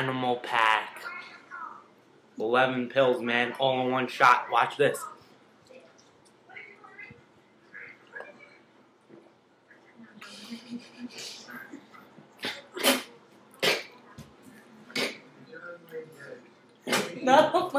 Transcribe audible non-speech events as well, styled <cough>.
animal pack. 11 pills, man, all in one shot. Watch this. <laughs> No.